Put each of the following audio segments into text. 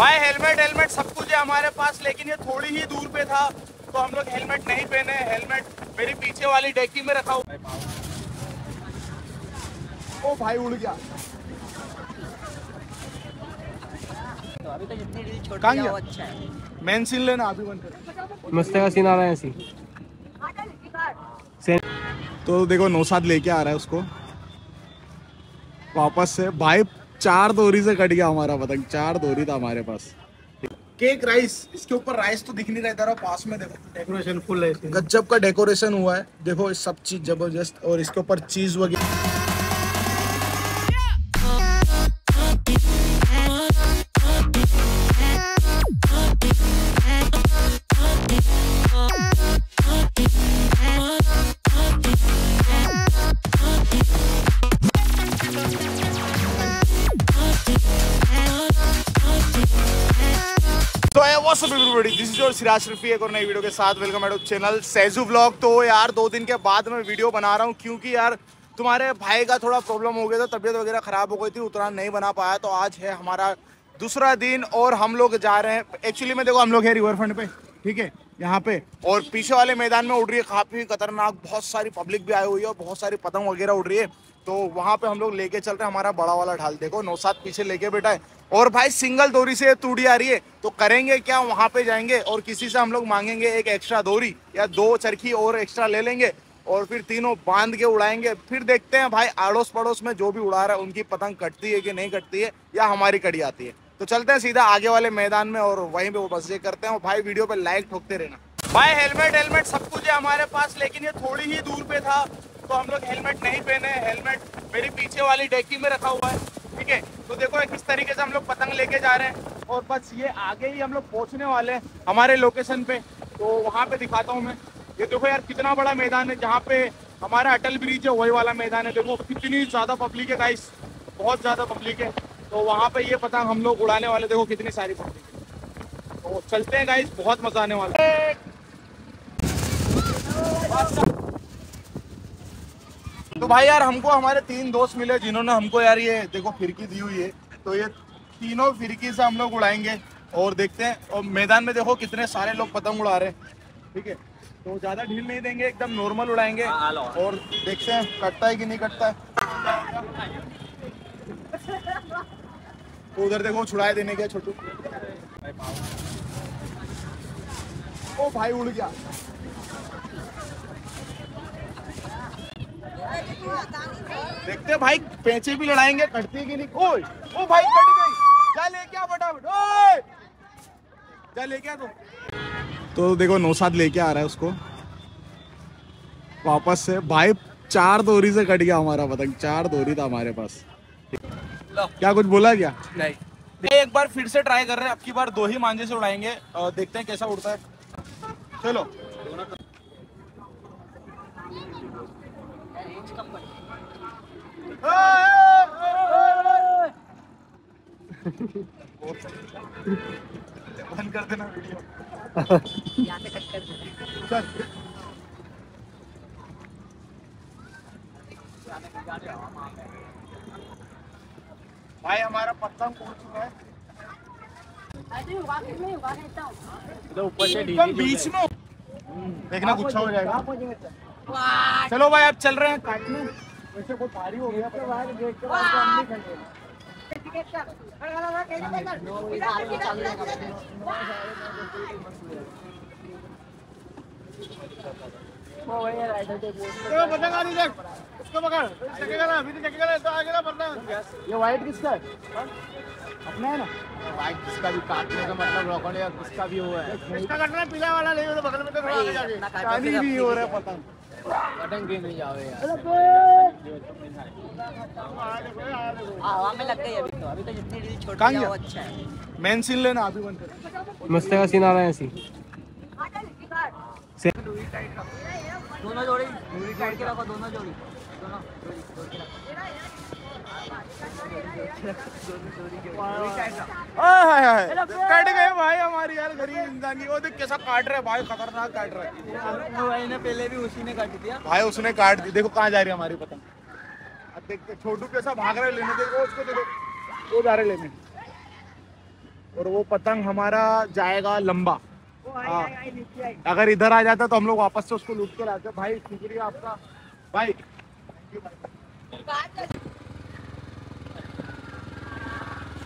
भाई helmet helmet सब कुछ है हमारे पास लेकिन ये थोड़ी ही दूर पे था तो हम लोग हेलमेट नहीं पहने हेलमेट मेरी पीछे वाली डेकी में रखा हुआ ओ भाई उड़ गया। तो अभी तो रील छोड़ दिया अच्छा है मेन सीन लेना अभी बंद कर। मस्त का सीन आ रहा है ऐसी तो देखो नौसाद लेके आ रहा है उसको। वापस से भाई चार दोरी से कट गया हमारा पतंग चार दोरी था हमारे पास। केक राइस इसके ऊपर राइस तो दिख नहीं रहा था पास में देखो। डेकोरेशन फुल है गजब का डेकोरेशन हुआ है। देखो सब चीज़ ज़बरदस्त और इसके ऊपर चीज़ वगैरह। योर सिराज शरीफी एक और नई वीडियो के साथ welcome at channel Saiju vlog. तो यार, दो दिन के बाद मैं वीडियो बना रहा हूँ क्योंकि यार, तुम्हारे भाई का थोड़ा प्रॉब्लम हो गया था, तबीयत वगैरह खराब हो गई थी, उतना नहीं बना पाया तो आज है हमारा दूसरा दिन और हम लोग जा रहे हैं। एक्चुअली में देखो, हम लोग है रिवर फ्रंट पे, ठीक है? यहाँ पे, और पीछे वाले मैदान में उड़ रही है काफ़ी खतरनाक, बहुत सारी पब्लिक भी आई हुई है और बहुत सारी पतंग वगैरह उड़ रही है। तो वहाँ पे हम लोग लेके चल रहे हैं हमारा बड़ा वाला ढाल। देखो नौ सात पीछे लेके बैठा है। और भाई, सिंगल दोरी से तूड़ी आ रही है। तो करेंगे क्या? वहाँ पे जाएँगे और किसी से हम लोग मांगेंगे एक एक्स्ट्रा दोरी या दो चरखी और एक्स्ट्रा ले लेंगे और फिर तीनों बाँध के उड़ाएँगे। फिर देखते हैं भाई आड़ोस पड़ोस में जो भी उड़ा रहा है, उनकी पतंग कटती है कि नहीं कटती है या हमारी कड़ी आती है। तो चलते हैं सीधा आगे वाले मैदान में और वहीं पे वो मज़े करते हैं। और भाई, वीडियो पे लाइक ठोकते रहना। भाई हेलमेट हेलमेट सब कुछ है हमारे पास, लेकिन ये थोड़ी ही दूर पे था। तो हम लोग हेलमेट नहीं पहने हेलमेट मेरी पीछे वाली डेकी में रखा हुआ है, ठीक है? तो देखो किस तरीके से हम लोग पतंग लेके जा रहे हैं। और बस ये आगे ही हम लोग पहुँचने वाले हैं हमारे लोकेशन पे। तो वहाँ पे दिखाता हूँ मैं। ये देखो यार, कितना बड़ा मैदान है, जहाँ पे हमारा अटल ब्रिज है, वही वाला मैदान है। देखो, कितनी ज़्यादा पब्लिक है गाइस बहुत ज़्यादा पब्लिक है। तो वहाँ पे ये पतंग हम लोग उड़ाने वाले, देखो कितनी सारी पब्लिक है। तो चलते हैं गाइस बहुत मज़ा आने वाला है। भाई यार हमको हमारे तीन दोस्त मिले जिन्होंने हमको यार ये देखो फिरकी दी हुई है। तो ये तीनों फिरकी से हम लोग उड़ाएँगे और देखते हैं। और मैदान में देखो कितने सारे लोग पतंग उड़ा रहे हैं। ठीक है? तो ज़्यादा ढील नहीं देंगे एकदम नॉर्मल उड़ाएँगे। और देखते हैं कटता है कि नहीं कटता है। तो उधर देखो छुड़ाए देने के छोटू। ओ भाई उड़ गया। देखते भाई पेंचे भी लड़ाएँगे कटती है कि नहीं। ओए ओ भाई कट गई। जा लेके आ फटाफट ओए। जा लेके आ तो? तो देखो नौसाद लेके आ रहा है उसको। वापस से। भाई चार दोरी से कट गया हमारा पतंग। चार दोरी था हमारे पास। क्या कुछ बोला क्या? नहीं। एक बार फिर से ट्राई कर रहे हैं। अब की बार दो ही मांझे से उड़ाएँगे। और देखते हैं कैसा उड़ता है। चलो। बंद कर देना वीडियो यहाँ से कट कर दो चल भाई हमारा पतंग पहुँच चुका है। ऊपर से बीच में। देखना गुच्छा हो जाएगा। चलो भाई आप चल रहे हैं। काटने वैसे बहुत भारी हो गया पर देखो पतंग आ रही देख। उसको पकड़। चकेगा ना अभी तो चकेगा ना तो आगे ना पतंग ये व्हाइट किसका है? अपना है ना? वाइट किसका भी काटने का मतलब रॉकेट या किसका भी हुआ है। इसका कटना पीला वाला ले तो बगल में तो थोड़ा आगे जाके। भी हो रहा है पतंग पतंग के नहीं जावे यार हवा में लग गई अभी तो अभी तो जितनी रील छोड़ दिया वो अच्छा है मेन सीन लेना अभी बंद कर। मस्त का सीन आ रहा है ऐसी। दोनों जोड़ी जोड़ी के रखो दोनों जोड़ी। दोनों जोड़ी जोड़ के रखो। हाय हाय कट गए भाई हमारी यार गरीब इंसान। की वो देख कैसा काट रहा है भाई खतरनाक काट रहा है। भाई ने पहले भी उसी ने काट दिया भाई उसने काट दी। देखो कहाँ जा रही है हमारी पतंग। अब देखते छोटू कैसा भाग रहा है लेने। देखो उसको देखो। वो जा रहे लेने। और वो पतंग हमारा जाएगा लंबा। आई हाँ। अगर इधर आ जाता तो हम लोग वापस से उसको लूट के लाते। भाई शुक्रिया आपका। भाई।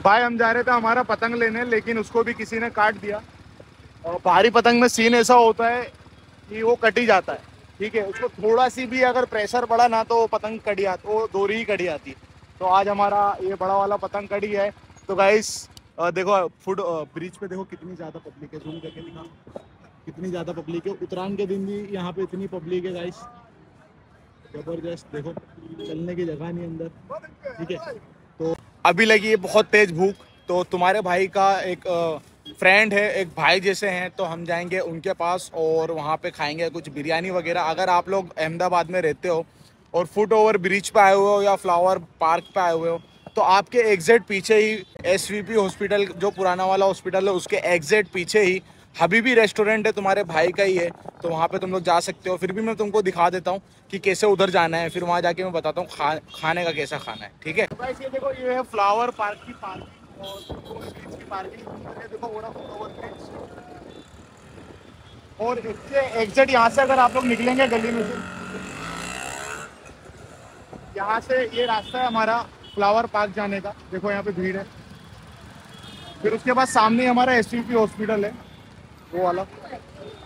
भाई, हम जा रहे थे हमारा पतंग लेने, लेकिन उसको भी किसी ने काट दिया। और भारी पतंग में सीन ऐसा होता है कि वो कट ही जाता है, ठीक है? उसको थोड़ा सी भी अगर प्रेशर पड़ा ना तो पतंग कटी आती, वो दोरी ही कटी आती। तो आज हमारा ये बड़ा वाला पतंग कटी है तो गाइस देखो फुट ब्रिज पे देखो कितनी ज़्यादा पब्लिक है जूम करके दिखा कितनी ज़्यादा पब्लिक है। उत्तरायण के दिन भी यहाँ पे इतनी पब्लिक है गाइस ज़बरदस्त, देखो, चलने की जगह नहीं अंदर, ठीक है? तो अभी लगी है बहुत तेज भूख तो तुम्हारे भाई का एक फ्रेंड है, एक भाई जैसे हैं तो हम जाएँगे उनके पास और वहाँ पे खाएँगे कुछ बिरयानी वगैरह। अगर आप लोग अहमदाबाद में रहते हो और फुट ओवर ब्रिज पे आए हुए हो या फ्लावर पार्क पे आए हुए हो तो आपके एग्जैक्ट पीछे ही एसवीपी हॉस्पिटल, जो पुराना वाला हॉस्पिटल है, उसके एग्जैक्ट पीछे ही हबीबी रेस्टोरेंट है तुम्हारे भाई का ही है तो वहाँ पे तुम लोग जा सकते हो। फिर भी मैं तुमको दिखा देता हूँ कि कैसे उधर जाना है फिर वहाँ जाके मैं बताता हूँ खा, खाने का कैसा खाना है ठीक है? देखो ये है फ्लावर पार्क की पार्किंग और इससे एग्जैक्ट यहाँ से अगर आप लोग निकलेंगे गली में से यहाँ से ये रास्ता है हमारा फ्लावर पार्क जाने का। देखो यहाँ पे भीड़ है। फिर उसके बाद सामने हमारा एस हॉस्पिटल है। वो वाला।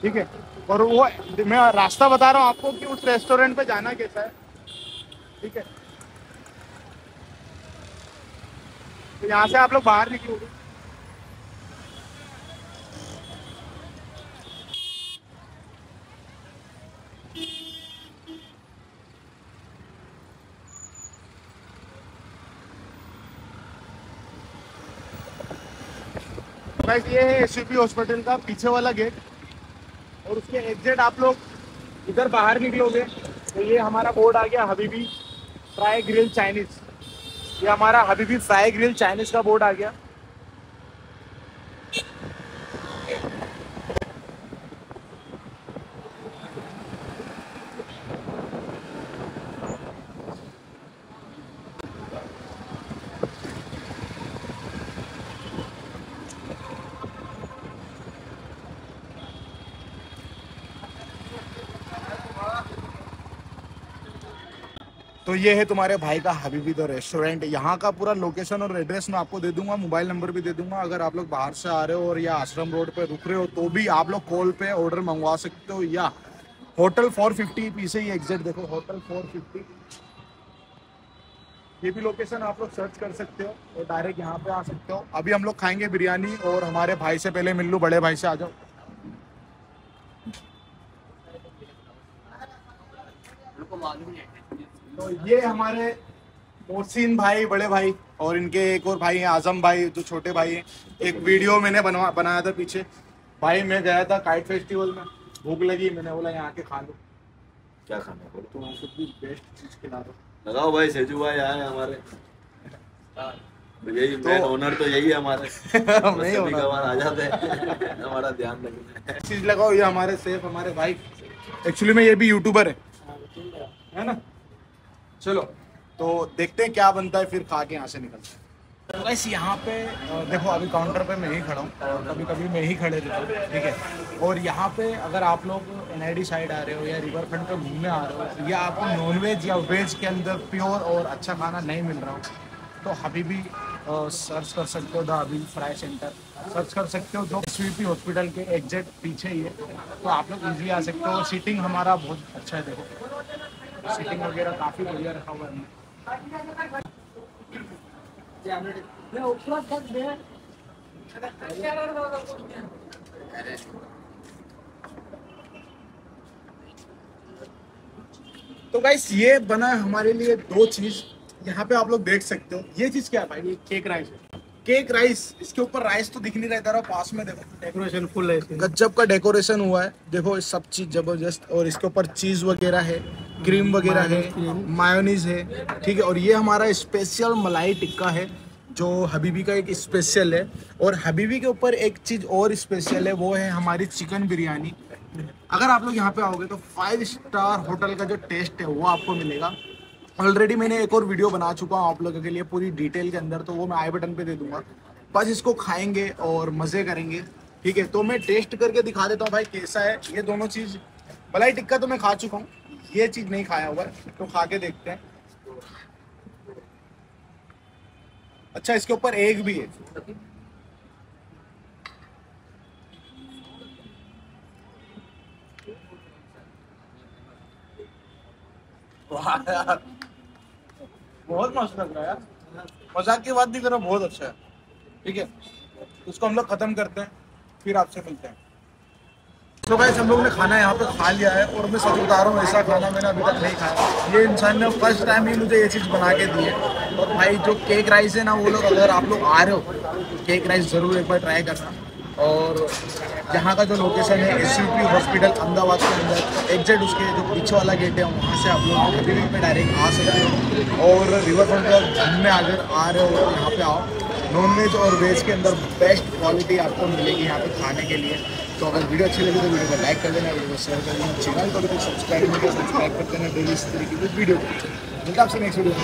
ठीक है? और वो, मैं रास्ता बता रहा हूँ आपको कि उस रेस्टोरेंट पे जाना कैसा है। ठीक है? तो यहाँ से आप लोग बाहर निकलोगे। गाइस ये है एसयूपी हॉस्पिटल का पीछे वाला गेट और उसके एग्जिट आप लोग इधर बाहर निकलोगे तो ये हमारा बोर्ड आ गया हबीबी फ्राई ग्रिल चाइनीज़ ये हमारा हबीबी फ्राई ग्रिल चाइनीज़ का बोर्ड आ गया। तो ये है तुम्हारे भाई का हबीबी द रेस्टोरेंट यहाँ का पूरा लोकेशन और एड्रेस मैं आपको दे दूँगा मोबाइल नंबर भी दे दूँगा. अगर आप लोग बाहर से आ रहे हो और या आश्रम रोड पे रुक रहे हो तो भी आप लोग कॉल पे ऑर्डर मंगवा सकते हो. या होटल 450 पीछे ही एग्जिट देखो, होटल 450 ये भी लोकेशन आप लोग सर्च कर सकते हो और डायरेक्ट यहाँ पे आ सकते हो. अभी हम लोग खाएँगे बिरयानी और हमारे भाई से पहले मिल लू बड़े भाई से आ जाओ. तो ये हमारे मोहसिन भाई बड़े भाई और इनके एक और भाई हैं आज़म भाई जो छोटे भाई हैं। एक वीडियो मैंने बनवा बनाया था पीछे। भाई मैं गया था काइट फेस्टिवल में। भूख लगी मैंने बोला यहाँ के खा लो। क्या खाना है? बोलो तो वहाँ कुछ भी बेस्ट चीज़ खिला दो। लगाओ भाई सेजू भाई आए हमारे। तो यही तो- मेन ओनर तो यही है हमारे। ही आ जाते हैं। हमारा ध्यान रखना चीज़ लगाओ ये हमारे सेफ़ हमारे भाई। एक्चुअली में ये भी यूट्यूबर है। है ना? चलो तो देखते हैं क्या बनता है, फिर खा के यहाँ से निकलते हैं। तो बस यहाँ पे देखो, अभी काउंटर पे मैं ही खड़ा हूँ। और कभी कभी मैं ही खड़े रहता हूँ, ठीक है? और यहाँ पे अगर आप लोग एनआईडी साइड आ रहे हो या रिवर फ्रंट पे घूमने आ रहे हो, या आपको नॉनवेज या वेज के अंदर प्योर और अच्छा खाना नहीं मिल रहा हो तो अभी भी सर्च कर सकते हो the Habibi fry center search कर सकते हो जो स्वीपी हॉस्पिटल के एग्जैक्ट पीछे ही है। तो आप लोग ईजिली आ सकते हो। सीटिंग हमारा बहुत अच्छा है, देखो। सीटिंग वगैरह काफ़ी बढ़िया रखा हुआ है तो गाइस ये बना है हमारे लिए दो चीज़। यहाँ पे आप लोग देख सकते हो। ये चीज़ क्या है भाई? ये केक राइस है। केक राइस इसके ऊपर राइस तो दिख नहीं रहता रहा पास में देखो। डेकोरेशन फुल है गजब का डेकोरेशन हुआ है। देखो सब चीज़ ज़बरदस्त। और इसके ऊपर चीज़ वगैरह है। क्रीम वगैरह है मायोनीज है ठीक है? और ये हमारा स्पेशल मलाई टिक्का है जो हबीबी का एक स्पेशल है। और हबीबी के ऊपर एक चीज़ और स्पेशल है वो है हमारी चिकन बिरयानी अगर आप लोग यहाँ पे आओगे तो फाइव स्टार होटल का जो टेस्ट है वो आपको मिलेगा। ऑलरेडी मैंने एक और वीडियो बना चुका हूँ आप लोगों के लिए पूरी डिटेल के अंदर तो वो मैं आई बटन पे दे दूँगा। बस इसको खाएँगे और मज़े करेंगे ठीक है? तो मैं टेस्ट करके दिखा देता हूँ भाई कैसा है। ये दोनों चीज़ मलाई टिक्का तो मैं खा चुका हूँ। ये चीज़ नहीं खाया हुआ है तो खा के देखते हैं। अच्छा इसके ऊपर एग भी है। यार, बहुत मस्त लग रहा है यार। मज़ाक की बात नहीं कर बहुत अच्छा है। ठीक है उसको हम लोग खत्म करते हैं, फिर आपसे मिलते हैं। तो भाई हम लोग ने खाना यहाँ पे खा लिया है और मैं सच बता रहा हूँ, ऐसा खाना मैंने अभी तक नहीं खाया। ये इंसान ने फ़र्स्ट टाइम ही मुझे ये चीज़ बना के दी है। और भाई, जो केक राइस है ना, वो लोग अगर आप लोग आ रहे हो केक राइस ज़रूर एक बार ट्राई करना। और यहाँ का जो लोकेशन है एस हॉस्पिटल अहमदाबाद के अंदर एग्जैक्ट उसके जो पीछे वाला गेट है, वहाँ से आप लोग कभी भी डायरेक्ट आ सकते हो। और रिवर फ्रंट पर घूमने अगर आ रहे हो, यहाँ पे आओ। नॉन वेज और वेज के अंदर बेस्ट क्वालिटी आपको मिलेगी यहाँ पे खाने के लिए। तो अगर वीडियो अच्छी लगी तो वीडियो को लाइक कर देना, वीडियो को शेयर कर देना चैनल को भी सब्सक्राइब नहीं किया सब्सक्राइब कर देना डेली इस तरीके की वीडियो मिलता आपसे नेक्स्ट वीडियो